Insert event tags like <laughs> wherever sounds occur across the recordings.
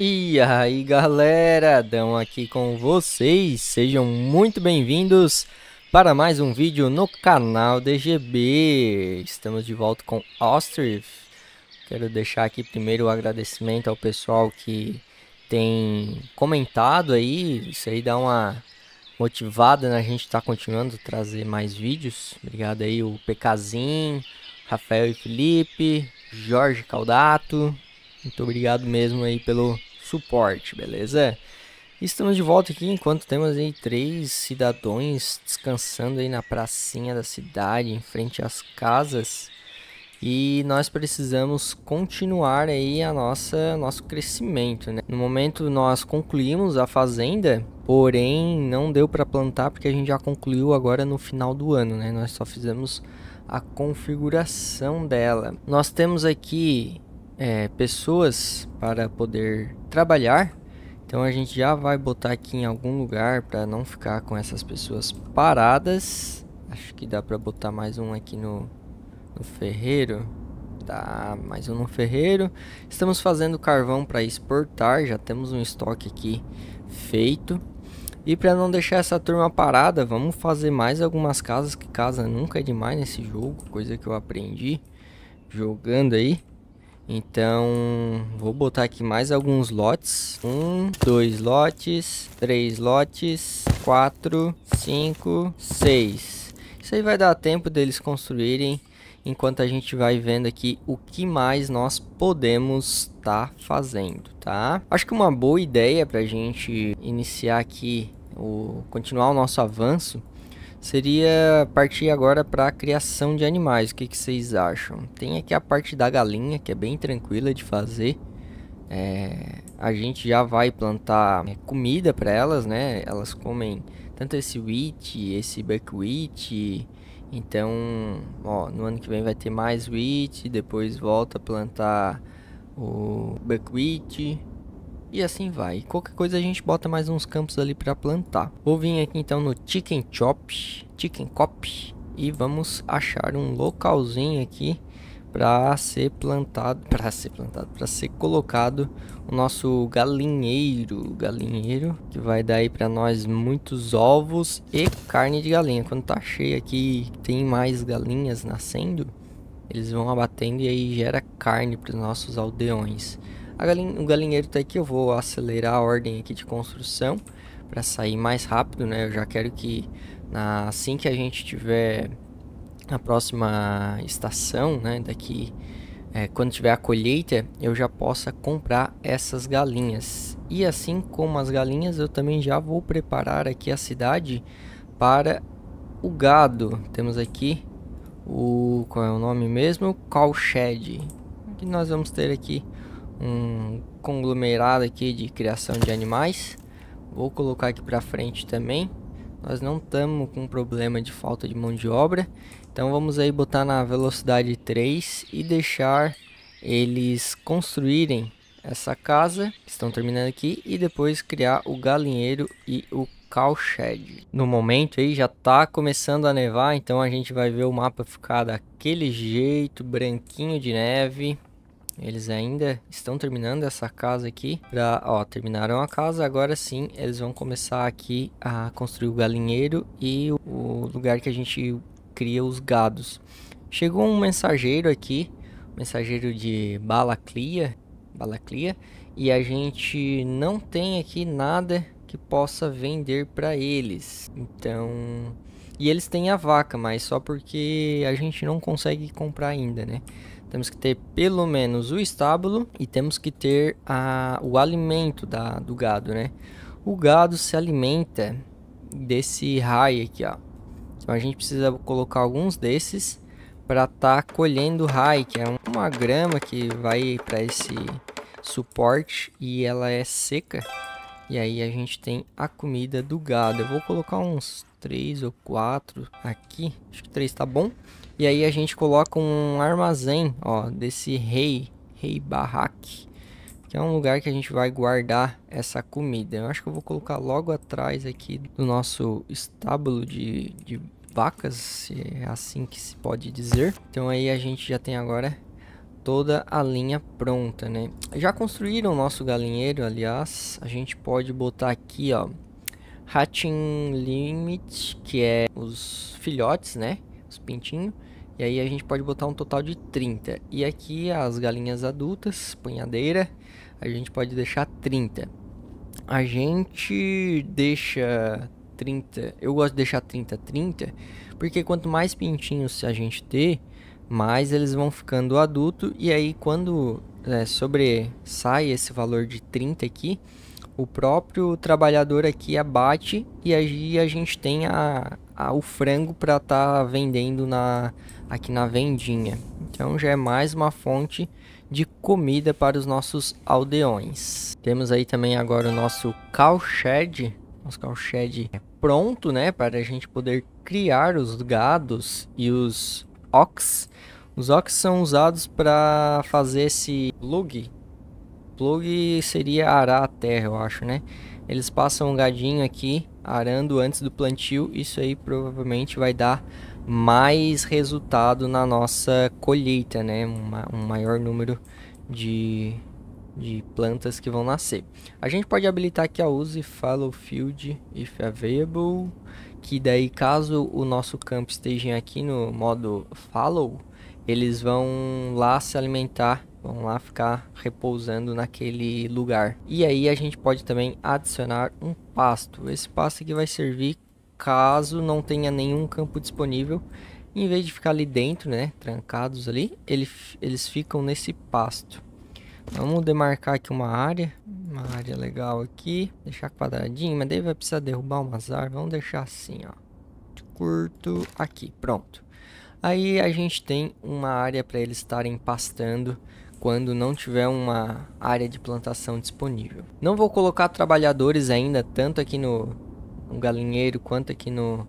E aí galera, Dão aqui com vocês, sejam muito bem-vindos para mais um vídeo no canal DGB Estamos de volta com Ostrich Quero deixar aqui primeiro o agradecimento ao pessoal que tem comentado aí. Isso aí dá uma motivada na gente estar tá continuando a trazer mais vídeos. Obrigado aí o PKzinho, Rafael e Felipe, Jorge Caldato muito obrigado mesmo aí pelo suporte, beleza? Estamos de volta aqui enquanto temos aí três cidadãos descansando aí na pracinha da cidade, em frente às casas. E nós precisamos continuar aí a nossa nosso crescimento, né? No momento nós concluímos a fazenda, porém não deu para plantar porque a gente já concluiu agora no final do ano, né? Nós só fizemos a configuração dela. Nós temos aqui é, pessoas para poder trabalhar. Então a gente já vai botar aqui em algum lugar para não ficar com essas pessoas paradas. Acho que dá para botar mais um aqui no, no ferreiro. Tá, mais um no ferreiro. Estamos fazendo carvão para exportar. Já temos um estoque aqui feito. E para não deixar essa turma parada, vamos fazer mais algumas casas, que casa nunca é demais nesse jogo, coisa que eu aprendi jogando aí. Então, vou botar aqui mais alguns lotes. Um, dois lotes, três lotes, quatro, cinco, seis. Isso aí vai dar tempo deles construírem enquanto a gente vai vendo aqui o que mais nós podemos estar tá fazendo, tá? Acho que uma boa ideia para a gente iniciar aqui, o continuar o nosso avanço, seria partir agora para a criação de animais. O que, que, vocês acham? Tem aqui a parte da galinha, que é bem tranquila de fazer. É, a gente já vai plantar é, comida para elas, né? Elas comem tanto esse wheat, esse buckwheat. Então, ó, no ano que vem vai ter mais wheat, depois volta a plantar o buckwheat e assim vai. Qualquer coisa a gente bota mais uns campos ali para plantar. Vou vir aqui então no Chicken Chop, Chicken Cop e vamos achar um localzinho aqui para ser plantado, para ser plantado, para ser colocado o nosso galinheiro, galinheiro que vai dar aí para nós muitos ovos e carne de galinha. Quando tá cheio aqui, tem mais galinhas nascendo, eles vão abatendo e aí gera carne para os nossos aldeões. Galin o galinheiro tá aqui, eu vou acelerar a ordem aqui de construção para sair mais rápido, né? Eu já quero que na, assim que a gente tiver a próxima estação, né? Daqui, é, quando tiver a colheita, eu já possa comprar essas galinhas. E assim como as galinhas, eu também já vou preparar aqui a cidade para o gado. Temos aqui o qual é o nome mesmo? Cowshed. Que nós vamos ter aqui um conglomerado aqui de criação de animais. Vou colocar aqui para frente também. Nós não estamos com problema de falta de mão de obra. Então vamos aí botar na velocidade 3 e deixar eles construírem essa casa. Estão terminando aqui. E depois criar o galinheiro e o cowshed. No momento aí já está começando a nevar. Então a gente vai ver o mapa ficar daquele jeito, branquinho de neve. Eles ainda estão terminando essa casa aqui. Pra, ó, terminaram a casa, agora sim eles vão começar aqui a construir o galinheiro e o lugar que a gente cria os gados. Chegou um mensageiro aqui, mensageiro de Balaclia, Balaclia, e a gente não tem aqui nada que possa vender para eles. Então, e eles têm a vaca, mas só porque a gente não consegue comprar ainda, né? Temos que ter pelo menos o estábulo e temos que ter a, o alimento da, do gado, né? O gado se alimenta desse raio aqui, ó. Então a gente precisa colocar alguns desses para estar tá colhendo raio, que é uma grama que vai para esse suporte e ela é seca. E aí a gente tem a comida do gado. Eu vou colocar uns três ou quatro aqui. Acho que três tá bom. E aí a gente coloca um armazém, ó, desse rei, rei barraque. Que é um lugar que a gente vai guardar essa comida. Eu acho que eu vou colocar logo atrás aqui do nosso estábulo de, de vacas, se é assim que se pode dizer. Então aí a gente já tem agora toda a linha pronta, né? Já construíram o nosso galinheiro, aliás, a gente pode botar aqui, ó, hatching limit, que é os filhotes, né? Os pintinhos. E aí a gente pode botar um total de 30. E aqui as galinhas adultas, punhadeira, a gente pode deixar 30. A gente deixa 30, eu gosto de deixar 30, 30, porque quanto mais pintinhos a gente ter, mais eles vão ficando adulto e aí quando é, sobressai esse valor de 30 aqui, o próprio trabalhador aqui abate e aí a gente tem a, a o frango para estar tá vendendo na, aqui na vendinha. Então já é mais uma fonte de comida para os nossos aldeões. Temos aí também agora o nosso cowshed, nosso cowshed é pronto, né, para a gente poder criar os gados e os ox. Os ox são usados para fazer esse plug. Plug seria arar a terra, eu acho, né? Eles passam um gadinho aqui arando antes do plantio. Isso aí provavelmente vai dar mais resultado na nossa colheita, né? Um maior número de, de plantas que vão nascer. A gente pode habilitar aqui a use follow field if available, que daí caso o nosso campo esteja aqui no modo follow, eles vão lá se alimentar, vão lá ficar repousando naquele lugar. E aí a gente pode também adicionar um pasto. Esse pasto aqui vai servir caso não tenha nenhum campo disponível, em vez de ficar ali dentro, né, trancados ali, ele, eles ficam nesse pasto. Vamos demarcar aqui uma área, uma área legal aqui, deixar quadradinho, mas daí vai precisar derrubar umas árvores, vamos deixar assim, ó, curto aqui, pronto. Aí a gente tem uma área para eles estarem pastando quando não tiver uma área de plantação disponível. Não vou colocar trabalhadores ainda, tanto aqui no, no galinheiro quanto aqui no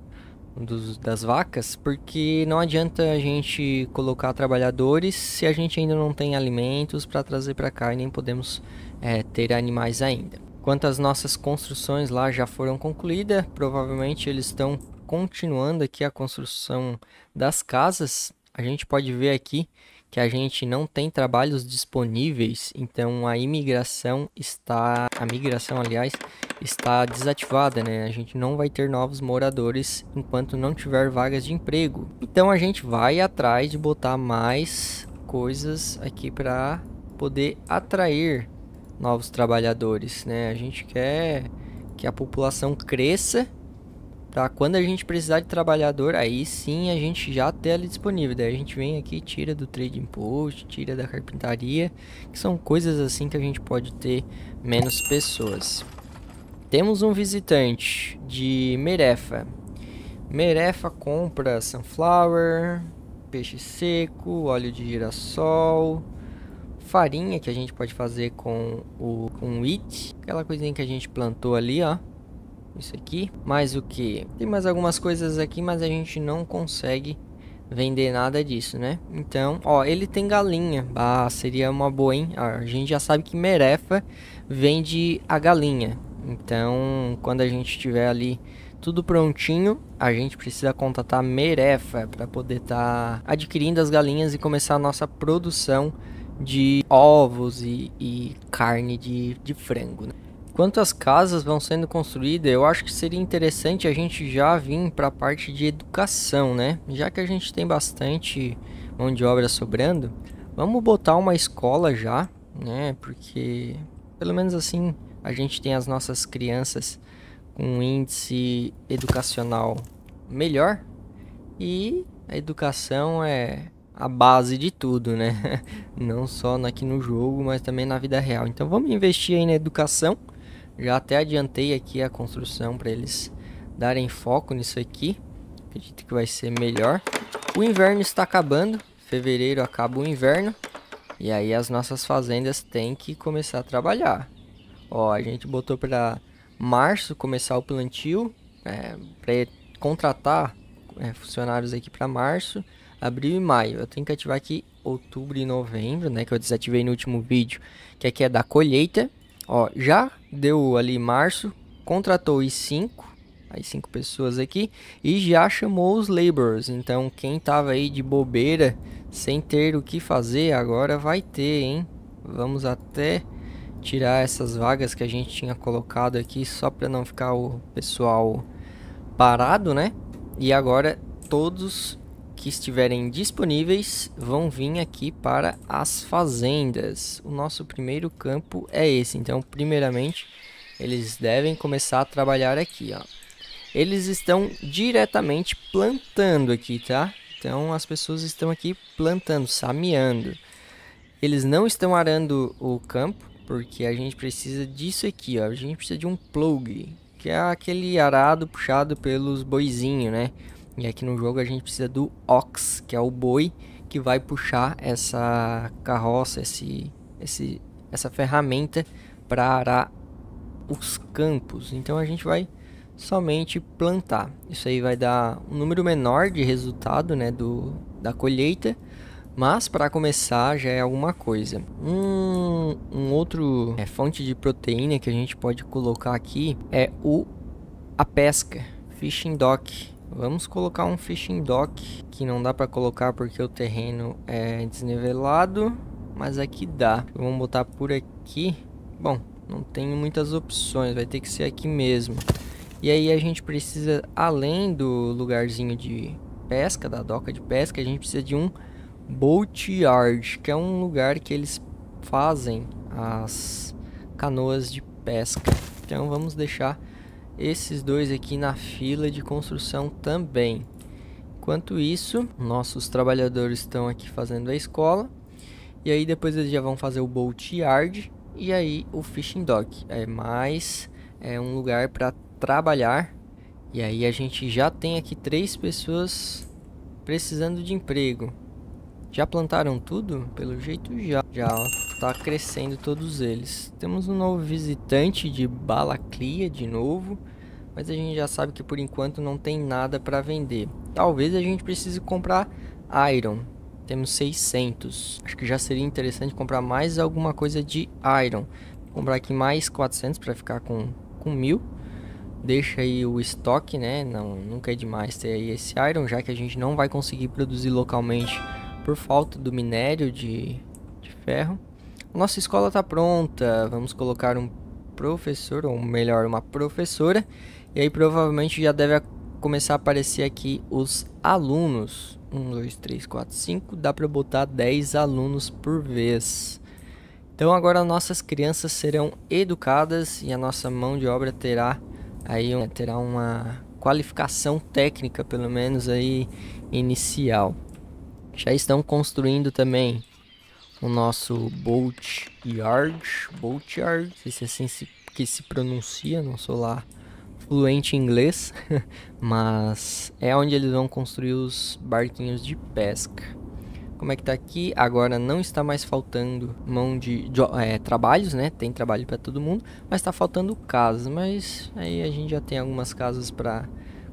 dos, das vacas, porque não adianta a gente colocar trabalhadores se a gente ainda não tem alimentos para trazer para cá e nem podemos é, ter animais ainda. Quanto às nossas construções lá já foram concluídas, provavelmente eles estão continuando aqui a construção das casas. A gente pode ver aqui que a gente não tem trabalhos disponíveis, então a imigração está, a migração aliás, está desativada, né? A gente não vai ter novos moradores enquanto não tiver vagas de emprego. Então a gente vai atrás de botar mais coisas aqui para poder atrair novos trabalhadores, né? A gente quer que a população cresça para quando a gente precisar de trabalhador, aí sim a gente já ter ali disponível. Daí a gente vem aqui, tira do trading post, tira da carpintaria, que são coisas assim que a gente pode ter menos pessoas. Temos um visitante de Merefa. Merefa compra sunflower, peixe seco, óleo de girassol, farinha que a gente pode fazer com o com wheat, aquela coisinha que a gente plantou ali, ó. Isso aqui. Mais o que? Tem mais algumas coisas aqui, mas a gente não consegue vender nada disso, né? Então, ó, ele tem galinha. Ah, seria uma boa, hein? Ah, a gente já sabe que Merefa vende a galinha. Então, quando a gente tiver ali tudo prontinho, a gente precisa contatar Merefa para poder estar tá adquirindo as galinhas e começar a nossa produção de ovos e, e carne de, de frango. Né? Quanto às casas vão sendo construídas, eu acho que seria interessante a gente já vir para a parte de educação, né? Já que a gente tem bastante mão de obra sobrando, vamos botar uma escola já, né? Porque pelo menos assim a gente tem as nossas crianças com um índice educacional melhor e a educação é a base de tudo, né? <laughs> Não só aqui no jogo, mas também na vida real. Então vamos investir aí na educação já até adiantei aqui a construção para eles darem foco nisso aqui. Acredito que vai ser melhor. O inverno está acabando. Fevereiro acaba o inverno. E aí as nossas fazendas têm que começar a trabalhar. Ó, a gente botou para março começar o plantio. É, para contratar é, funcionários aqui para março, abril e maio. Eu tenho que ativar aqui outubro e novembro, né? Que eu desativei no último vídeo. Que aqui é da colheita. Ó, já deu ali março, contratou os 5, as cinco pessoas aqui e já chamou os laborers. Então quem tava aí de bobeira, sem ter o que fazer, agora vai ter, hein? Vamos até tirar essas vagas que a gente tinha colocado aqui só para não ficar o pessoal parado, né? E agora todos que estiverem disponíveis vão vir aqui para as fazendas. O nosso primeiro campo é esse. Então, primeiramente, eles devem começar a trabalhar aqui, ó. Eles estão diretamente plantando aqui, tá? Então, as pessoas estão aqui plantando, sameando. Eles não estão arando o campo, porque a gente precisa disso aqui, ó. A gente precisa de um plug, que é aquele arado puxado pelos boizinhos, né? E aqui no jogo a gente precisa do ox, que é o boi que vai puxar essa carroça, esse, esse, essa ferramenta para arar os campos. Então a gente vai somente plantar. Isso aí vai dar um número menor de resultado, né, do da colheita, mas para começar já é alguma coisa. Um, um outro é, fonte de proteína que a gente pode colocar aqui é o a pesca, fishing dock. Vamos colocar um fishing dock que não dá para colocar porque o terreno é desnivelado, mas aqui dá. Vamos botar por aqui. Bom, não tenho muitas opções, vai ter que ser aqui mesmo. E aí a gente precisa, além do lugarzinho de pesca, da doca de pesca, a gente precisa de um boat yard, que é um lugar que eles fazem as canoas de pesca. Então vamos deixar esses dois aqui na fila de construção também. Enquanto isso, nossos trabalhadores estão aqui fazendo a escola. E aí depois eles já vão fazer o boat yard e aí o fishing dock. É mais é um lugar para trabalhar. E aí a gente já tem aqui três pessoas precisando de emprego. Já plantaram tudo? Pelo jeito já. Já está crescendo todos eles. Temos um novo visitante de Balaclia de novo. Mas a gente já sabe que por enquanto não tem nada para vender. Talvez a gente precise comprar Iron. Temos 600. Acho que já seria interessante comprar mais alguma coisa de Iron. Vou comprar aqui mais 400 para ficar com, com 1000 deixa aí o estoque, né? Não, nunca é demais ter aí esse iron, já que a gente não vai conseguir produzir localmente por falta do minério de, de ferro. Nossa escola está pronta, vamos colocar um professor, ou melhor, uma professora. E aí provavelmente já deve começar a aparecer aqui os alunos. 1, 2, 3, 4, 5, dá para botar 10 alunos por vez. Então agora nossas crianças serão educadas e a nossa mão de obra terá aí terá uma qualificação técnica pelo menos aí inicial. Já estão construindo também o nosso boat yard, boat yard, se é assim que se pronuncia, não sou lá fluente em inglês, <laughs> mas é onde eles vão construir os barquinhos de pesca. Como é que tá aqui? Agora não está mais faltando mão de, é, trabalhos, né? Tem trabalho para todo mundo, mas está faltando casas. Mas aí a gente já tem algumas casas para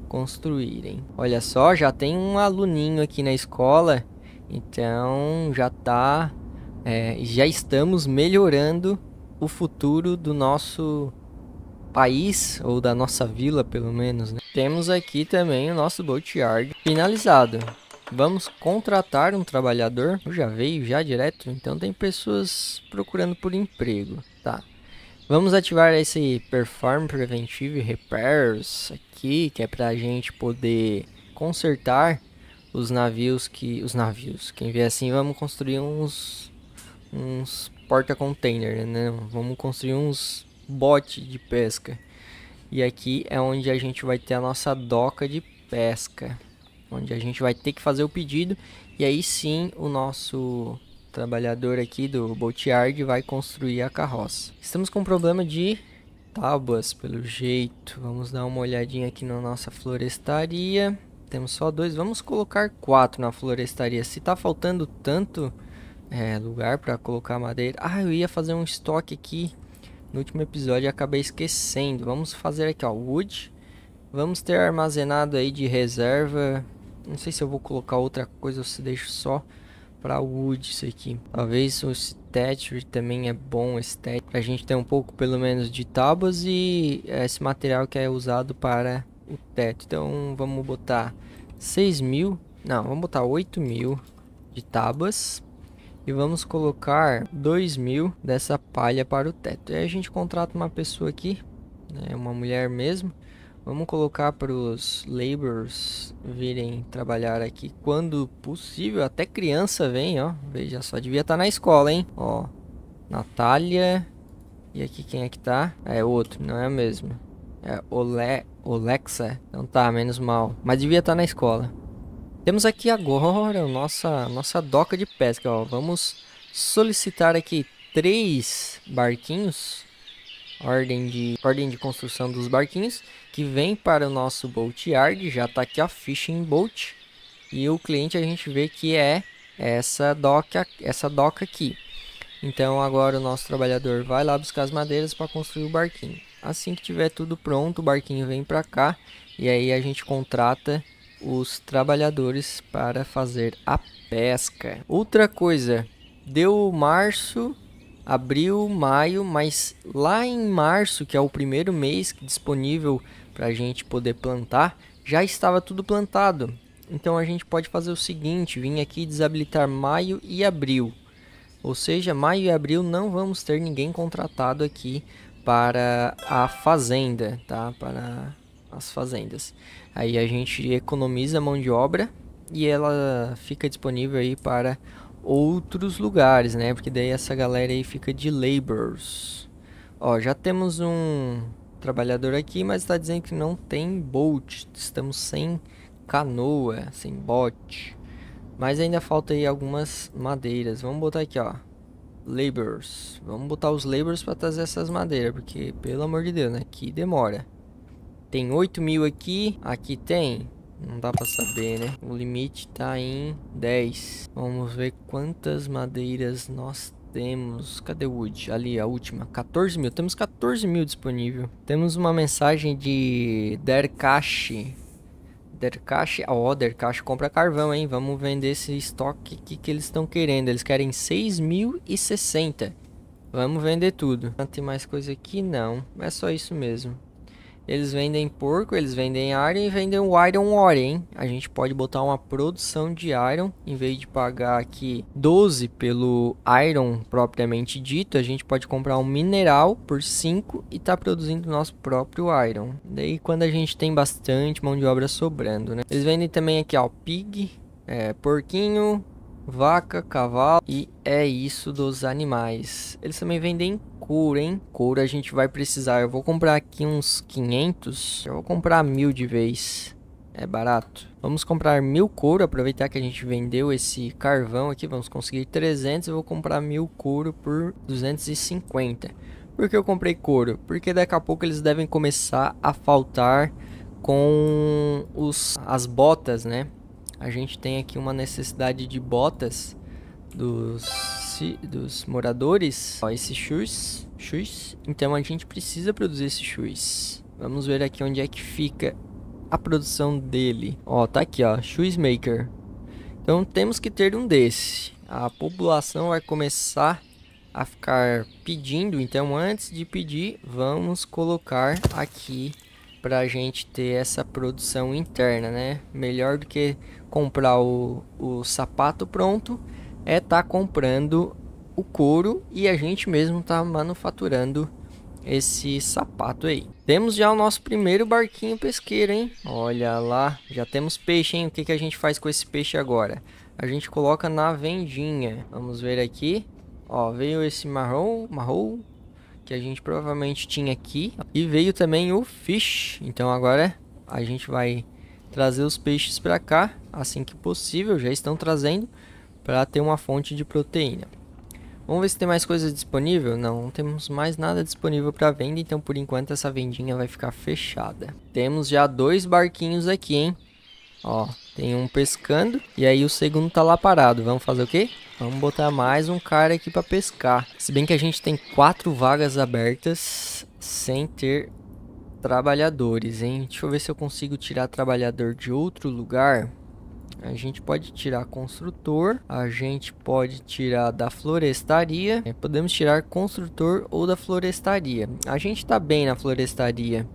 construírem. Olha só, já tem um aluninho aqui na escola então já tá, é, já estamos melhorando o futuro do nosso país ou da nossa vila, pelo menos. Né? Temos aqui também o nosso boatyard finalizado. Vamos contratar um trabalhador. Já veio já direto, então tem pessoas procurando por emprego, tá? Vamos ativar esse Perform Preventive Repairs aqui, que é para a gente poder consertar os navios que. Os navios. Quem vê assim, vamos construir uns. Uns porta-container, né? Vamos construir uns botes de pesca. E aqui é onde a gente vai ter a nossa doca de pesca. Onde a gente vai ter que fazer o pedido. E aí sim o nosso trabalhador aqui do boatyard vai construir a carroça. Estamos com um problema de tábuas pelo jeito. Vamos dar uma olhadinha aqui na nossa florestaria. Temos só dois. Vamos colocar quatro na florestaria. Se tá faltando tanto é, lugar para colocar madeira. Ah, eu ia fazer um estoque aqui no último episódio acabei esquecendo. Vamos fazer aqui, ó, wood. Vamos ter armazenado aí de reserva. Não sei se eu vou colocar outra coisa ou se deixo só para wood isso aqui. Talvez o statue também é bom, statue. Pra gente ter um pouco pelo menos de tábuas e esse material que é usado para o teto. Então vamos botar 6 mil, não, vamos botar 8 mil de tábuas e vamos colocar 2 mil dessa palha para o teto. Aí a gente contrata uma pessoa aqui, né, uma mulher mesmo. Vamos colocar para os laborers virem trabalhar aqui quando possível. Até criança vem, ó. Veja só, devia estar tá na escola, hein? Ó, Natália. E aqui quem é que tá? É outro, não é o mesmo. É Ole, Olexa. Então tá, menos mal. Mas devia estar tá na escola. Temos aqui agora nossa, nossa doca de pesca. Ó. Vamos solicitar aqui três barquinhos. Ordem de, ordem de construção dos barquinhos. Que vem para o nosso boat yard. Já está aqui a fishing boat. E o cliente a gente vê que é essa doca, essa doca aqui. Então agora o nosso trabalhador vai lá buscar as madeiras para construir o barquinho. Assim que tiver tudo pronto, o barquinho vem para cá e aí a gente contrata os trabalhadores para fazer a pesca. Outra coisa, deu março, abril, maio, mas lá em março, que é o primeiro mês disponível para a gente poder plantar, já estava tudo plantado. Então a gente pode fazer o seguinte, vir aqui desabilitar maio e abril. Ou seja, maio e abril não vamos ter ninguém contratado aqui para a fazenda, tá? Para as fazendas. Aí a gente economiza mão de obra e ela fica disponível aí para outros lugares, né? Porque daí essa galera aí fica de laborers. Ó, já temos um trabalhador aqui, mas está dizendo que não tem boat. Estamos sem canoa, sem bote. Mas ainda falta aí algumas madeiras. Vamos botar aqui, ó. Laborers. Vamos botar os laborers para trazer essas madeiras, porque pelo amor de Deus, né? Que demora. Tem 8 mil aqui. Aqui tem. Não dá pra saber, né? O limite tá em 10. Vamos ver quantas madeiras nós temos. Cadê o wood? Ali, a última. 14 mil. Temos 14 mil disponível. Temos uma mensagem de Derkashi. Derkashi. Ó, oh, compra carvão, hein? Vamos vender esse estoque aqui que eles estão querendo. Eles querem 6.060. Vamos vender tudo. Não tem mais coisa aqui? Não. É só isso mesmo. Eles vendem porco, eles vendem iron e vendem o iron ore, hein? A gente pode botar uma produção de iron, em vez de pagar aqui 12 pelo iron propriamente dito, a gente pode comprar um mineral por 5 e tá produzindo nosso próprio iron. Daí quando a gente tem bastante mão de obra sobrando, né? Eles vendem também aqui, ó, pig, é, porquinho, vaca, cavalo e é isso dos animais. Eles também vendem couro, hein? Couro a gente vai precisar. Eu vou comprar aqui uns 500. Eu vou comprar mil de vez. É barato. Vamos comprar mil couro, aproveitar que a gente vendeu esse carvão aqui. Vamos conseguir 300. Eu vou comprar mil couro por 250. Por que eu comprei couro? Porque daqui a pouco eles devem começar a faltar com os, as botas, né? a gente tem aqui uma necessidade de botas dos, dos moradores. Ó, esse shoes, shoes. Então a gente precisa produzir esse shoes. Vamos ver aqui onde é que fica a produção dele. Ó, tá aqui, ó, shoes maker. Então temos que ter um desse. A população vai começar a ficar pedindo, então antes de pedir, vamos colocar aqui para a gente ter essa produção interna, né? Melhor do que comprar o, o sapato pronto é estar tá comprando o couro e a gente mesmo tá manufaturando esse sapato aí. Temos já o nosso primeiro barquinho pesqueiro, hein? Olha lá, já temos peixe, hein? O que, que a gente faz com esse peixe agora? A gente coloca na vendinha. Vamos ver aqui. Ó, veio esse marrom, marrom, que a gente provavelmente tinha aqui. E veio também o fish. Então agora a gente vai trazer os peixes para cá assim que possível, já estão trazendo para ter uma fonte de proteína. Vamos ver se tem mais coisa disponível? Não, não temos mais nada disponível para venda, então por enquanto essa vendinha vai ficar fechada. Temos já dois barquinhos aqui, hein? Ó, tem um pescando e aí o segundo tá lá parado. Vamos fazer o quê? Vamos botar mais um cara aqui para pescar. Se bem que a gente tem quatro vagas abertas sem ter trabalhadores, hein? Deixa eu ver se eu consigo tirar trabalhador de outro lugar. A gente pode tirar construtor, a gente pode tirar da florestaria, é, podemos tirar construtor ou da florestaria. A gente tá bem na florestaria,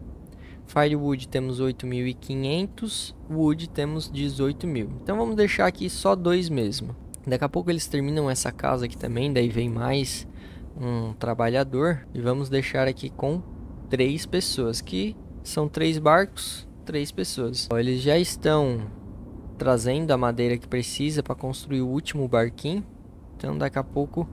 Firewood temos 8.500, Wood temos 18.000. Então vamos deixar aqui só dois mesmo. Daqui a pouco eles terminam essa casa aqui também, daí vem mais um trabalhador. E vamos deixar aqui com três pessoas, que são três barcos, três pessoas. Eles já estão trazendo a madeira que precisa para construir o último barquinho. Então daqui a pouco,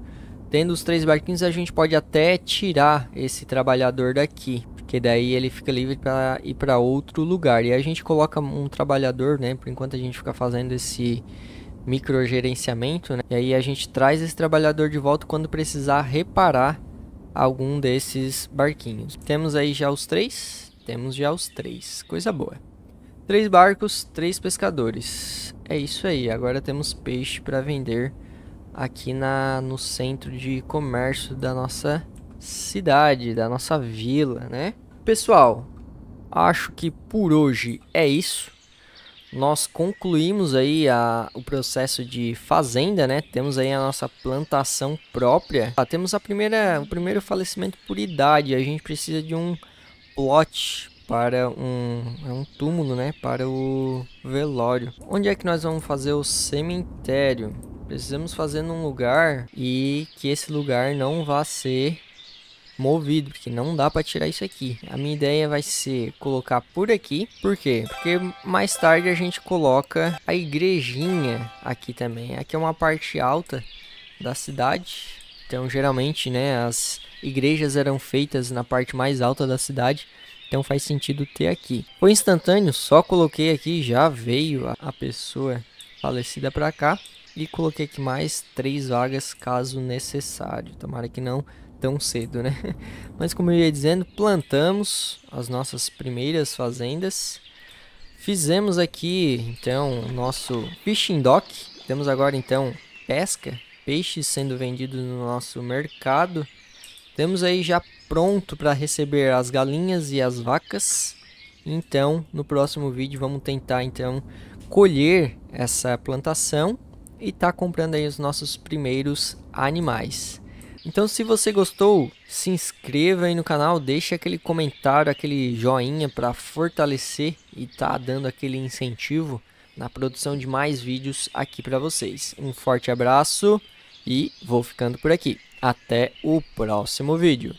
tendo os três barquinhos, a gente pode até tirar esse trabalhador daqui. Porque daí ele fica livre para ir para outro lugar. E a gente coloca um trabalhador, né? Por enquanto a gente fica fazendo esse microgerenciamento, né? E aí a gente traz esse trabalhador de volta quando precisar reparar algum desses barquinhos. Temos aí já os três? Temos já os três. Coisa boa. Três barcos, três pescadores. É isso aí. Agora temos peixe para vender aqui na, no centro de comércio da nossa cidade, da nossa vila, né? Pessoal, acho que por hoje é isso. Nós concluímos aí a, o processo de fazenda, né? Temos aí a nossa plantação própria. Ah, temos a primeira, o primeiro falecimento por idade. A gente precisa de um plot para um, é um túmulo, né? Para o velório. Onde é que nós vamos fazer o cemitério? Precisamos fazer num lugar e que esse lugar não vá ser movido, porque não dá para tirar isso aqui. A minha ideia vai ser colocar por aqui. Por quê? Porque mais tarde a gente coloca a igrejinha aqui também. Aqui é uma parte alta da cidade. Então, geralmente, né, as igrejas eram feitas na parte mais alta da cidade. Então faz sentido ter aqui. Foi instantâneo, só coloquei aqui, já veio a, pessoa falecida para cá. E coloquei aqui mais três vagas caso necessário. Tomara que não tão cedo, né? <laughs> Mas como eu ia dizendo, plantamos as nossas primeiras fazendas. Fizemos aqui, então, o nosso fishing dock. Temos agora, então, pesca, peixes sendo vendidos no nosso mercado. Temos aí já pronto para receber as galinhas e as vacas. Então, no próximo vídeo vamos tentar então colher essa plantação e tá comprando aí os nossos primeiros animais. Então se você gostou, se inscreva aí no canal, deixe aquele comentário, aquele joinha para fortalecer e tá dando aquele incentivo na produção de mais vídeos aqui para vocês. Um forte abraço e vou ficando por aqui. Até o próximo vídeo.